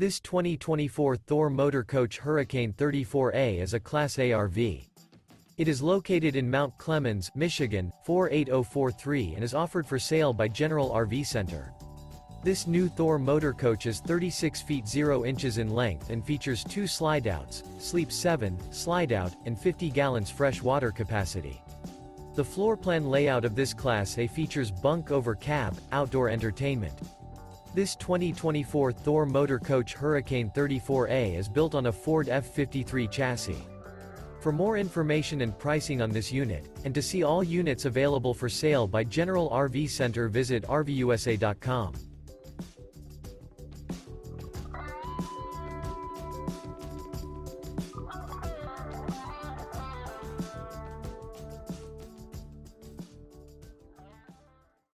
This 2024 Thor Motor Coach Hurricane 34A is a Class A RV. It is located in Mount Clemens, Michigan, 48043 and is offered for sale by General RV Center. This new Thor motor coach is 36 feet 0 inches in length and features two slide-outs, sleep 7, slide-out, and 50 gallons fresh water capacity. The floor plan layout of this Class A features bunk over cab, outdoor entertainment. This 2024 Thor Motor Coach Hurricane 34A is built on a Ford F-53 chassis. For more information and pricing on this unit, and to see all units available for sale by General RV Center visit RVUSA.com.